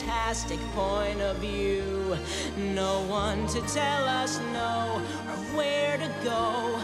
fantastic point of view. No one to tell us no, or where to go,